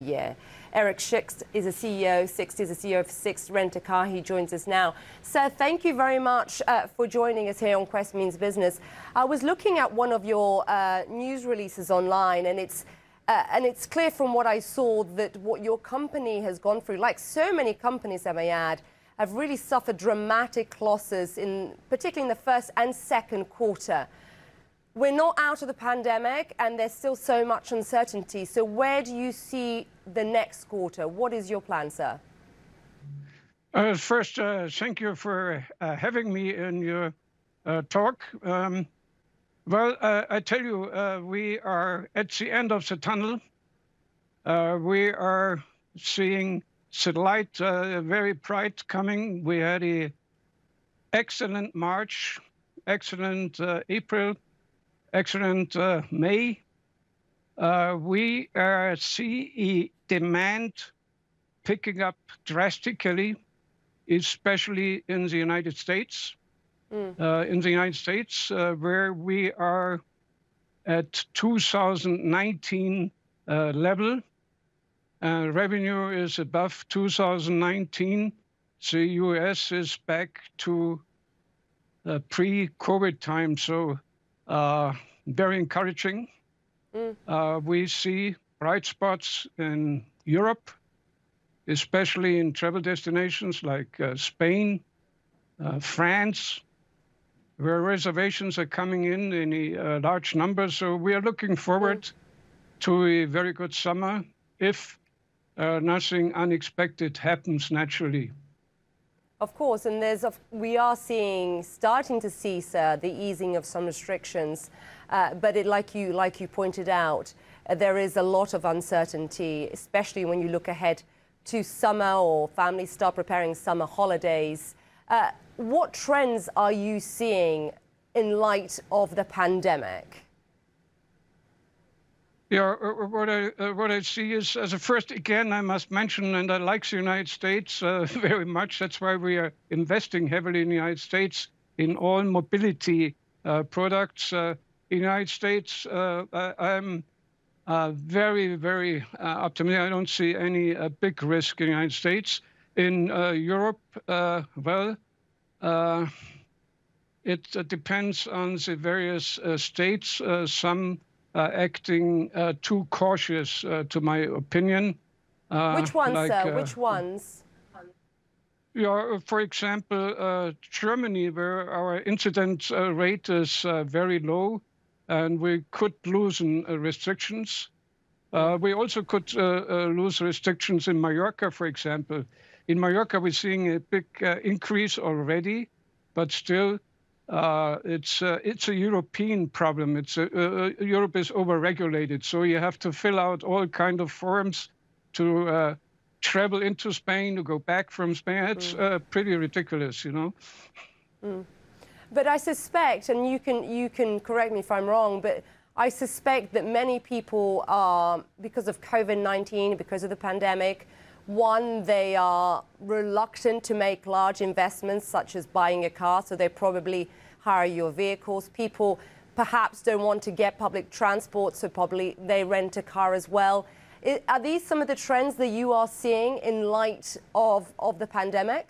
Yeah. Erich Sixt is a CEO, Sixt is a CEO of Sixt Rent a Car. He joins us now. Sir, thank you very much uh, for joining us here on Quest Means Business. I was looking at one of your uh, news releases online, and it's uh, and it's clear from what I saw that what your company has gone through, like so many companies, I may add, have really suffered dramatic losses in particularly in the first and second quarter we're not out of the pandemic and there's still so much uncertainty. So where do you see the next quarter? What is your plan, sir? Uh, first, uh, thank you for uh, having me in your uh, talk. Um, well, uh, I tell you, uh, we are at the end of the tunnel. we are seeing the light very bright coming. We had a excellent March, excellent April, excellent uh, May. Uh, we uh, see demand picking up drastically, especially in the United States. Mm. in the United States, where we are at 2019 level. Uh, revenue is above 2019. The US is back to uh, pre COVID time. So uh, very encouraging. Mm. Uh, we see bright spots in Europe, especially in travel destinations like uh, Spain, uh, France, where reservations are coming in in a uh, large number. So we are looking forward mm. to a very good summer if uh, nothing unexpected happens naturally. Of course, and there's a, we are seeing, starting to see, sir, the easing of some restrictions. Uh, but it, like you, like you pointed out, uh, there is a lot of uncertainty, especially when you look ahead to summer or families start preparing summer holidays. Uh, what trends are you seeing in light of the pandemic? Yeah, uh, uh, what I uh, what I see is as a first again I must mention, and I like the United States uh, very much. That's why we are investing heavily in the United States in all mobility uh, products. Uh, in the United States, uh, I, am uh, very very optimistic. I don't see any big risk in the United States. In Europe, well. it depends on the various states. some acting uh, too cautious, uh, to my opinion. Which ones, like, sir? Which ones? Yeah, for example, Germany, where our incident rate is very low, and we could loosen restrictions. Uh, we also could uh, uh, lose restrictions in Mallorca, for example. In Mallorca, we're seeing a big increase already, but still uh, it's uh, it's a European problem. It's a, uh, uh, Europe is overregulated, so you have to fill out all kind of forms to uh, travel into Spain to go back from Spain. It's mm. Uh, pretty ridiculous, you know. Mm. But I suspect, and you can you can correct me if I'm wrong, but I suspect that many people are because of COVID-19, because of the pandemic. One, they are reluctant to make large investments such as buying a car, so they probably hire your vehicles. People perhaps don't want to get public transport, so probably they rent a car as well. Are these some of the trends that you are seeing in light of, of the pandemic?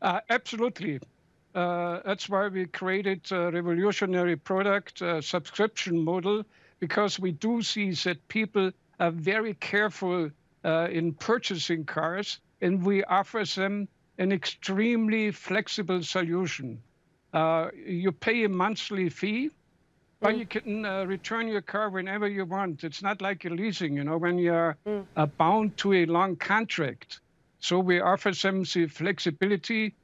Uh, absolutely. Uh, that's why we created a revolutionary product subscription model, because we do see that people are very careful uh, in purchasing cars, and we offer them an extremely flexible solution. Uh, you pay a monthly fee, but mm. you can uh, return your car whenever you want. It's not like a leasing, you know, when you're mm. uh, bound to a long contract. So we offer them the flexibility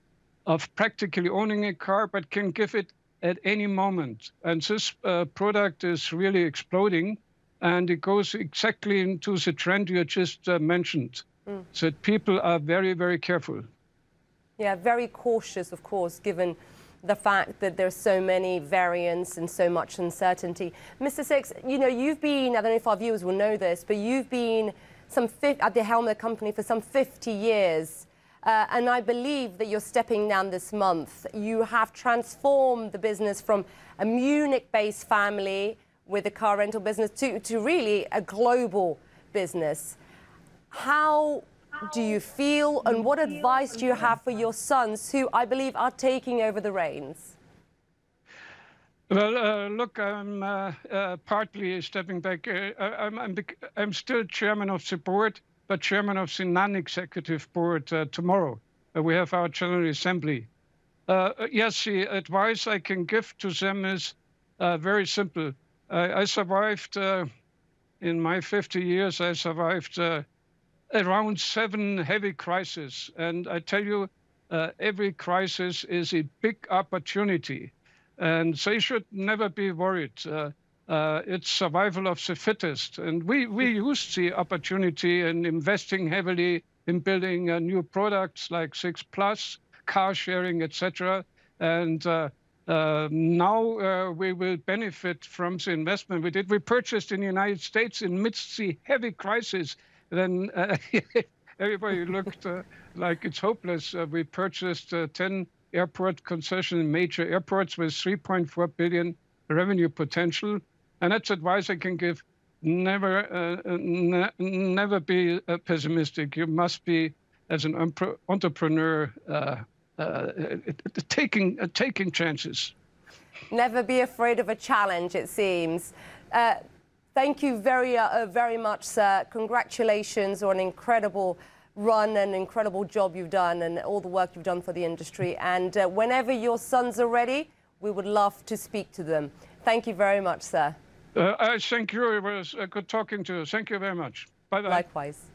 of practically owning a car, but can give it at any moment. And this uh, product is really exploding and it goes exactly into the trend you just uh, mentioned. Mm. That people are very, very careful. Yeah, very cautious, of course, given the fact that there's so many variants and so much uncertainty. Mr. Sixt, you know, you've been, I don't know if our viewers will know this, but you've been some at the helm of the company for some 50 years. Uh, and I believe that you're stepping down this month. You have transformed the business from a Munich-based family with the car rental business to, to really a global business. How do you feel, and what advice do you have for your sons, who I believe are taking over the reins? Well, uh, look, I'm uh, uh, partly stepping back. Uh, I'm, I'm, I'm, still chairman of the board, but chairman of the non-executive board uh, tomorrow. Uh, we have our general assembly. yes, the advice I can give to them is very simple. I survived, in my 50 years, I survived around seven heavy crises. And I tell you, every crisis is a big opportunity and so you should never be worried. Uh, uh, it's survival of the fittest. And we, we used the opportunity in investing heavily in building uh, new products like Sixt Plus, car sharing, etc. And uh, uh, now uh, we will benefit from the investment we did. We purchased in the United States in midst the heavy crisis. Then everybody looked like it's hopeless. we purchased 10 airport concession major airports with 3.4 billion revenue potential. And that's advice I can give. Never, uh, ne never be uh, pessimistic. You must be, as an entrepreneur, uh, uh taking uh, taking chances. Never be afraid of a challenge. It seems. Uh, thank you very, very much, sir. Congratulations on an incredible run and incredible job you've done and all the work you've done for the industry. And uh, whenever your sons are ready, we would love to speak to them. Thank you very much, sir. Uh, I thank you. It was uh, good talking to you. Thank you very much. Bye-bye. Likewise.